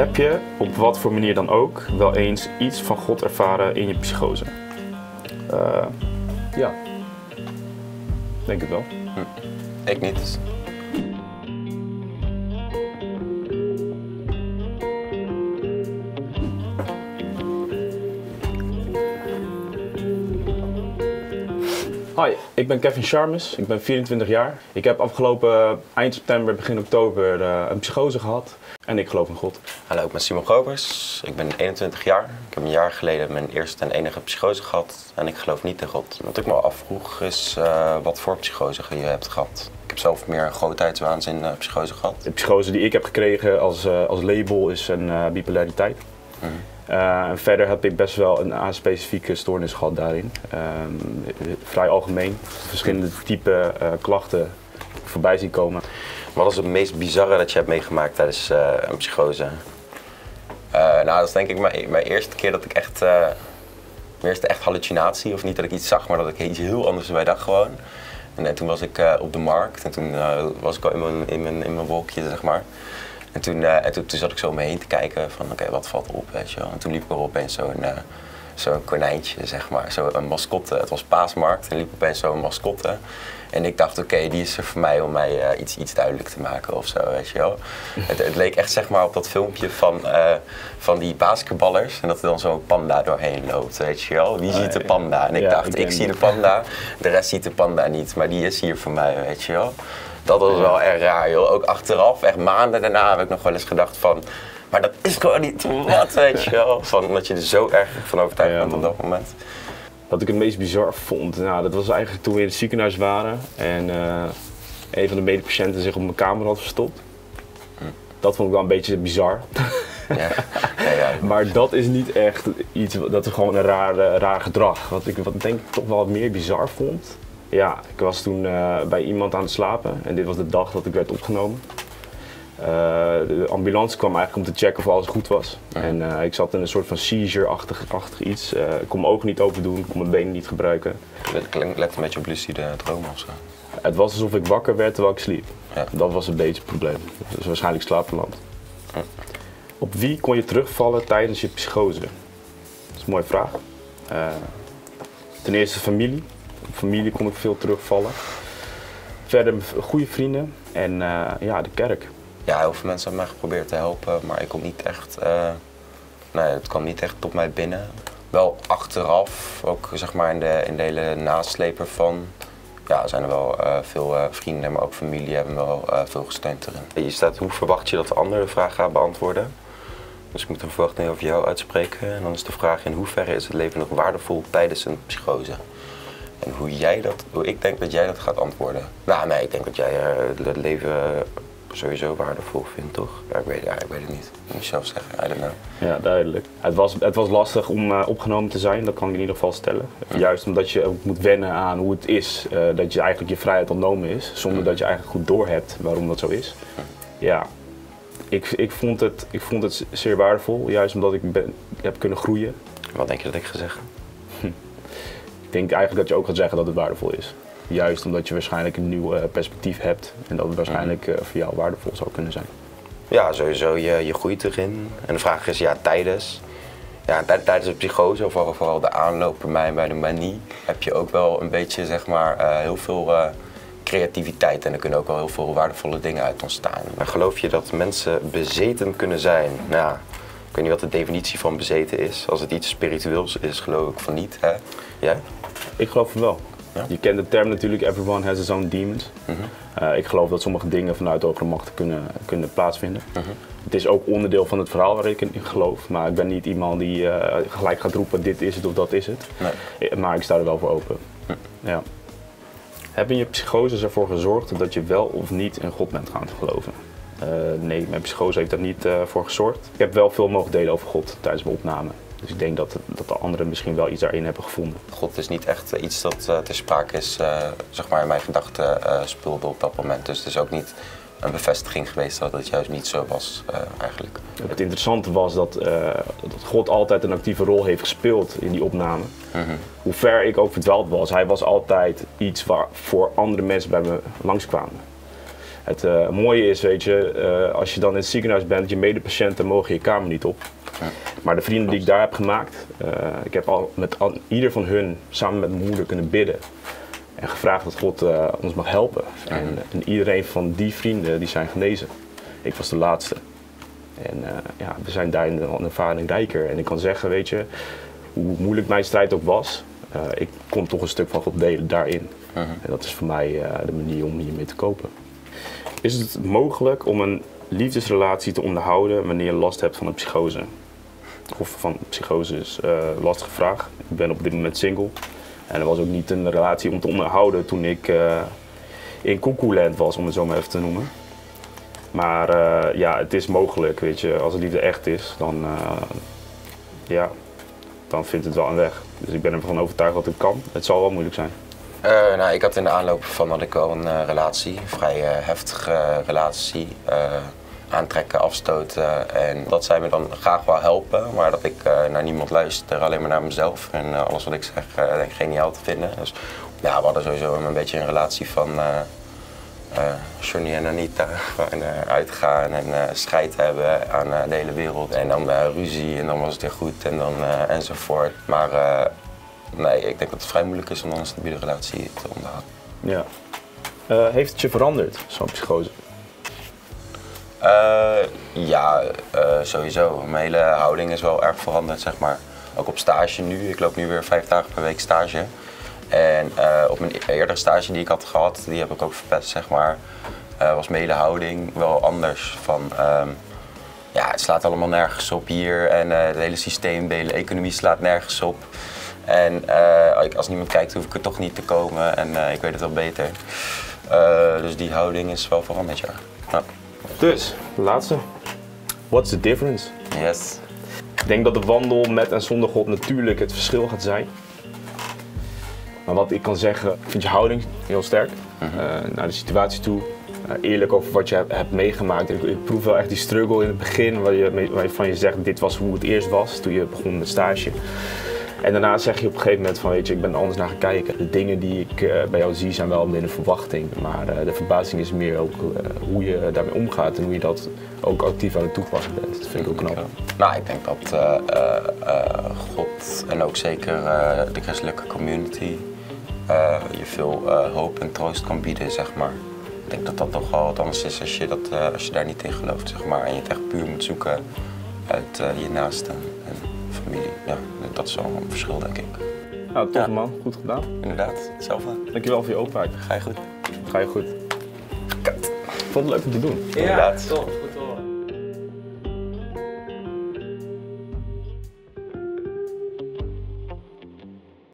Heb je, op wat voor manier dan ook, wel eens iets van God ervaren in je psychose? Uh, ja. Denk het wel. Ik niet. Hi, ik ben Kevin Charmes, ik ben 24 jaar. Ik heb afgelopen eind september, begin oktober uh, een psychose gehad en ik geloof in God. Hallo, ik ben Simon Grovers, ik ben 21 jaar. Ik heb een jaar geleden mijn eerste en enige psychose gehad en ik geloof niet in God. Wat ik me afvroeg is uh, wat voor psychose je hebt gehad. Ik heb zelf meer een grootheidswaanzin uh, psychose gehad. De psychose die ik heb gekregen als, als label is een bipolariteit. Mm uh, verder heb ik best wel een aanspecifieke stoornis gehad daarin. Uh, vrij algemeen, verschillende type uh, klachten voorbij zien komen. Wat is het meest bizarre dat je hebt meegemaakt tijdens uh, een psychose? nou, dat is denk ik mijn, mijn eerste keer dat ik echt, eerste echt hallucinatie, of niet dat ik iets zag, maar dat ik iets heel anders bij dacht gewoon. En, en toen was ik op de markt en toen was ik al in mijn, in mijn, in mijn wolkje, zeg maar. En toen, uh, en toen, toen, zat ik zo om me heen te kijken van oké, wat valt op, weet je wel. En toen liep er opeens zo'n uh, zo'n konijntje, zeg maar, zo'n mascotte. Het was paasmarkt en liep opeens zo'n mascotte. En ik dacht, oké, die is er voor mij om mij uh, iets, iets duidelijk te maken of zo, weet je wel. het, het, leek echt zeg maar op dat filmpje van, van die basketballers. En dat er dan zo'n panda doorheen loopt, weet je wel. Wie ziet de panda? En ik ja, dacht, ik, ik zie de panda, de rest ziet de panda niet. Maar die is hier voor mij, weet je wel dat was wel erg raar, joh. Ook achteraf, echt maanden daarna, heb ik nog wel eens gedacht van... Maar dat is gewoon niet wat, weet je wel. Van, dat je er zo erg van overtuigd bent op dat moment. Wat ik het meest bizar vond, nou, dat was eigenlijk toen we in het ziekenhuis waren en uh, een van de medepatiënten zich op mijn kamer had verstopt. Dat vond ik wel een beetje bizar. Ja. Ja, ja. maar dat is niet echt iets, dat is gewoon een raar, raar gedrag. Wat ik wat denk ik toch wel wat meer bizar vond, ja, ik was toen uh, bij iemand aan het slapen en dit was de dag dat ik werd opgenomen. Uh, de ambulance kwam eigenlijk om te checken of alles goed was. Ja. En uh, ik zat in een soort van seizure-achtig iets. ik kon mijn ogen niet open doen, ik kon mijn benen niet gebruiken. Het klinkt een beetje op lucide droom of zo. Het was alsof ik wakker werd terwijl ik sliep. Ja. Dat was een beetje het probleem. Dus waarschijnlijk slaapverland. Ja. Op wie kon je terugvallen tijdens je psychose? Dat is een mooie vraag. ten eerste familie familie kon ik veel terugvallen. Verder goede vrienden en uh, ja, de kerk. Ja, heel veel mensen hebben mij geprobeerd te helpen, maar ik kom niet echt, uh, nee, het kwam niet echt tot mij binnen. Wel achteraf, ook zeg maar in de, in de hele nasleep ervan, ja, zijn er wel uh, veel uh, vrienden, maar ook familie hebben wel uh, veel gesteund erin. Je staat, hoe verwacht je dat de ander de vraag gaat beantwoorden? Dus ik moet een verwachting over jou uitspreken. En dan is de vraag in hoeverre is het leven nog waardevol tijdens een psychose? En hoe jij dat, hoe ik denk dat jij dat gaat antwoorden. Nou, nee, ik denk dat jij uh, het leven sowieso waardevol vindt, toch? Ja, ik weet, ja, ik weet het niet. Ik moet zelf zeggen, I don't know. Ja, duidelijk. Het was, het was lastig om uh, opgenomen te zijn, dat kan ik in ieder geval stellen. Juist omdat je moet wennen aan hoe het is, uh, dat je eigenlijk je vrijheid ontnomen is, zonder dat je eigenlijk goed doorhebt waarom dat zo is. Ja, ik, ik, vond het, ik vond het zeer waardevol, juist omdat ik ben, heb kunnen groeien. Wat denk je dat ik ga zeggen? ik denk eigenlijk dat je ook gaat zeggen dat het waardevol is. Juist omdat je waarschijnlijk een nieuw uh, perspectief hebt en dat het waarschijnlijk uh, voor jou waardevol zou kunnen zijn. Ja, sowieso. Je, je groeit erin. En de vraag is, ja, tijdens. Ja, tijdens de psychose, of vooral de aanloop bij mij bij de manie, heb je ook wel een beetje, zeg maar, uh, heel veel creativiteit. En er kunnen ook wel heel veel waardevolle dingen uit ontstaan. Maar geloof je dat mensen bezeten kunnen zijn? Nou, ik weet niet wat de definitie van bezeten is. Als het iets spiritueels is, geloof ik van niet. Hè? Jij? Ik geloof het wel. Ja? Je kent de term natuurlijk, everyone has his own demons. Mm uh, ik geloof dat sommige dingen vanuit hogere machten kunnen, kunnen plaatsvinden. Mm -hmm. Het is ook onderdeel van het verhaal waar ik in geloof. Maar ik ben niet iemand die uh, gelijk gaat roepen, dit is het of dat is het. Nee. Maar ik sta er wel voor open. Mm. Ja. Hebben je psychoses ervoor gezorgd dat je wel of niet in God bent gaan geloven? Uh, nee, mijn psychose heeft daar niet voor gezorgd. Ik heb wel veel mogen delen over God tijdens mijn opname. Dus ik denk dat, dat de anderen misschien wel iets daarin hebben gevonden. God is niet echt eh, iets dat uh, ter sprake is, uh, zeg maar in mijn gedachten uh, speelde op dat moment. Dus het is ook niet een bevestiging geweest dat het juist niet zo was eigenlijk. Het interessante was dat, dat God altijd een actieve rol heeft gespeeld in die opname. -hmm. Hoe ver ik ook verdwaald was, hij was altijd iets waar voor andere mensen bij me langskwamen. Het eh, mooie is, weet je, eh, als je dan in het ziekenhuis bent, je medepatiënten mogen je kamer niet op. Maar de vrienden die ik daar heb gemaakt, uh, ik heb al met al, ieder van hun samen met mijn moeder kunnen bidden. En gevraagd dat God ons mag helpen. En, en, iedereen van die vrienden die zijn genezen. Ik was de laatste. En ja, we zijn daar in een ervaring rijker. En ik kan zeggen, weet je, hoe moeilijk mijn strijd ook was, ik kon toch een stuk van God delen daarin. En dat is voor mij de manier om hiermee te kopen. Is het mogelijk om een liefdesrelatie te onderhouden wanneer je last hebt van een psychose? Of van psychose is uh, lastige vraag. Ik ben op dit moment single. En er was ook niet een relatie om te onderhouden toen ik uh, in Koekoeland was, om het zo maar even te noemen. Maar uh, ja, het is mogelijk, weet je. Als het liefde echt is, dan, ja, dan vindt het wel een weg. Dus ik ben ervan overtuigd dat het kan. Het zal wel moeilijk zijn. Uh, nou, ik had in de aanloop van dat ik wel een uh, relatie, een vrij uh, heftige relatie, aantrekken, afstoten. En dat zij me dan graag wel helpen, maar dat ik naar niemand luister, alleen maar naar mezelf. En alles wat ik zeg, denk ik geniaal te vinden. Dus ja, we hadden sowieso een beetje een relatie van Johnny en Anita. Gewoon uitgaan en strijd hebben aan de hele wereld. En dan ruzie en dan was het weer goed en dan enzovoort. Maar nee, ik denk dat het vrij moeilijk is om een stabiele relatie te onderhouden. Ja. Uh, heeft het je veranderd, zo'n psychose? Uh, ja, uh, sowieso. Mijn hele houding is wel erg veranderd, zeg maar. Ook op stage nu. Ik loop nu weer vijf dagen per week stage. En op mijn eerdere stage die ik had gehad, die heb ik ook verpest, zeg maar. was mijn hele houding wel anders. Van, um, ja, het slaat allemaal nergens op hier. En het hele systeem, de hele economie slaat nergens op. En uh, als niemand kijkt, hoef ik er toch niet te komen en uh, ik weet het wel beter. Uh, dus die houding is wel veranderd, ja. ja. Dus, laatste. What's the difference? Yes. Ik denk dat de wandel met en zonder God natuurlijk het verschil gaat zijn. Maar wat ik kan zeggen, ik vind je houding heel sterk. Mm -hmm. naar de situatie toe. eerlijk over wat je hebt, hebt meegemaakt. Ik, ik, proef wel echt die struggle in het begin, waar je, waarvan je zegt, dit was hoe het eerst was toen je begon met stage. En daarna zeg je op een gegeven moment van weet je, ik ben anders naar gaan kijken. De dingen die ik uh, bij jou zie zijn wel binnen verwachting. Maar uh, de verbazing is meer ook uh, hoe je daarmee omgaat en hoe je dat ook actief aan het toepassen bent. Dat vind ik ook knap. Nou, ik denk dat God en ook zeker de christelijke community je veel hoop en troost kan bieden, zeg maar. Ik denk dat dat toch wel wat anders is als je, dat, als je daar niet in gelooft, zeg maar. En je het echt puur moet zoeken uit je naasten en familie. Dat is wel een verschil, denk ik. Nou, tof ja. man. Goed gedaan. Inderdaad, hetzelfde. Dankjewel voor je openheid. Ga je goed. Ga je goed. Kat. Ik vond het leuk om te doen. Ja, Inderdaad. Top.